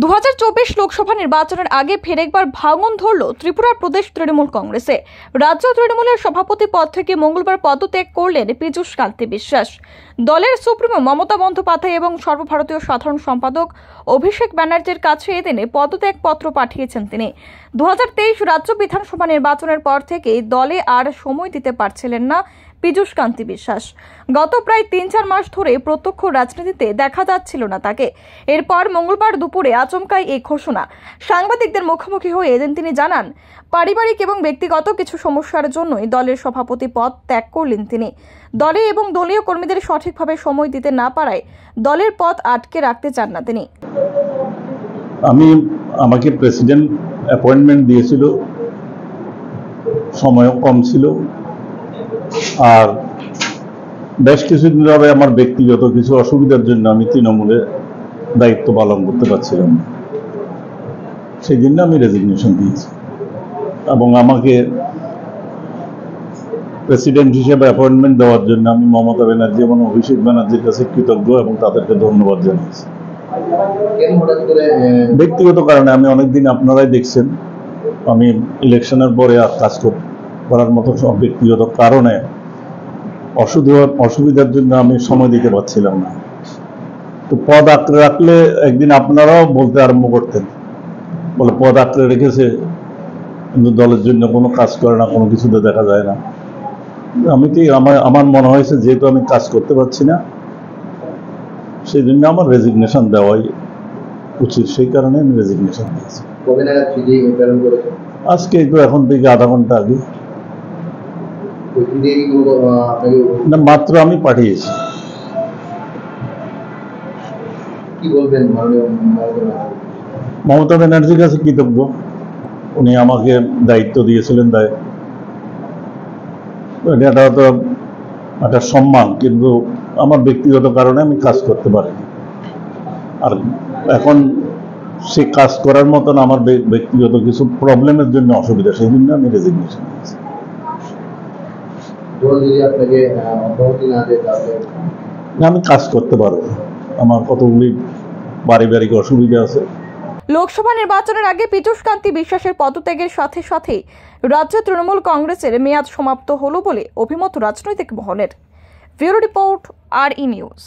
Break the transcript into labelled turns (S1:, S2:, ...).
S1: দু লোকসভা নির্বাচনের আগে ফের একবার ভাঙন ধরল ত্রিপুরা প্রদেশ তৃণমূল কংগ্রেসে। রাজ্য তৃণমূলের সভাপতি পদ থেকে মঙ্গলবার পদত্যাগ করলেন পীযূষ কান্তি বিশ্বাস। দলের সুপ্রিমো মমতা বন্দ্যোপাধ্যায় এবং সর্বভারতীয় সাধারণ সম্পাদক অভিষেক ব্যানার্জির কাছে এদিনে পদত্যাগ পত্র পাঠিয়েছেন তিনি। দু হাজার তেইশ রাজ্য বিধানসভা নির্বাচনের পর থেকেই দলে আর সময় দিতে পারছিলেন না পীযূষ কান্তি বিশ্বাস। গত প্রায় তিন চার মাস ধরে প্রত্যক্ষ রাজনীতিতে দেখা যাচ্ছিল না তাকে। এরপর মঙ্গলবার দুপুরে আচমকাই এই ঘোষণা। সাংবাদিকদের মুখোমুখি হয়ে এদিন তিনি জানান, পারিবারিক এবং ব্যক্তিগত কিছু সমস্যার জন্যই দলের সভাপতি পদ ত্যাগ করলেন তিনি। দলে এবং দলীয় কর্মীদের সঠিকভাবে সময় দিতে না পারায় দলের পথ আটকে রাখতে চান না তিনি।
S2: আমি আমাকে প্রেসিডেন্ট অ্যাপয়েন্টমেন্ট দিয়েছিল, সময়ও কম ছিল। আর বেশ কিছুদিন ধরে আমার ব্যক্তিগত কিছু অসুবিধার জন্য আমি তৃণমূলে দায়িত্ব পালন করতে পারছিলাম না। সেই জন্য আমি রেজিগনেশন দিয়েছি। এবং আমাকে প্রেসিডেন্ট হিসেবে অ্যাপয়েন্টমেন্ট দেওয়ার জন্য আমি মমতা ব্যানার্জি এবং অভিষেক ব্যানার্জির কাছে কৃতজ্ঞ এবং তাদেরকে ধন্যবাদ জানিয়েছি। ব্যক্তিগত কারণে আমি অনেকদিন আপনারাই দেখছেন, আমি ইলেকশনের পরে আর কাজ কর- করার মতো সব ব্যক্তিগত কারণে অসুবিধা অসুবিধার জন্য আমি সময় দিতে পারছিলাম না। তো পদ আঁকড়ে রাখলে একদিন আপনারাও বলতে আরম্ভ করতেন বলে পদ আঁকড়ে রেখেছে কিন্তু দলের জন্য কোনো কাজ করে না কোনো কিছুতে দেখা যায় না। আমি কি আমার আমার মনে হয়েছে যেহেতু আমি কাজ করতে পারছি না সেই জন্য আমার রেজিগনেশন দেওয়াই উচিত। সেই কারণে আমি রেজিগনেশন দিয়েছি। আজকে একটু এখন থেকে আধা ঘণ্টা আগে
S3: ওই চিঠি কি কোনো আহ, আপনাকে
S2: না মাত্র আমি পাঠিয়েছি।
S3: কি বলবেন মমতা
S2: ব্যানার্জির কাছে কৃতজ্ঞ। উনি আমাকে দায়িত্ব দিয়েছিলেন তাই। এটা তো একটা সম্মান কিন্তু আমার ব্যক্তিগত কারণে আমি কাজ করতে পারিনি। আর এখন সে কাজ করার মতন আমার ব্যক্তিগত কিছু প্রবলেমের জন্য অসুবিধা সেই জন্য আমি রেজিগনেশন দিয়েছি
S3: যদি আপনাকে আহ, না দেয় তাহলে
S2: আমি কাজ করতে পারব। আমার কতগুলি পারিবারিক অসুবিধা আছে।
S1: লোকসভা নির্বাচনের আগে পীযূষ কান্তি বিশ্বাসের পদত্যাগের সাথে সাথে রাজ্য তৃণমূল কংগ্রেসের মেয়াদ সমাপ্ত হলো বলে অভিমত রাজনৈতিক মহলের। ব্যুরো রিপোর্ট আর ই নিউজ।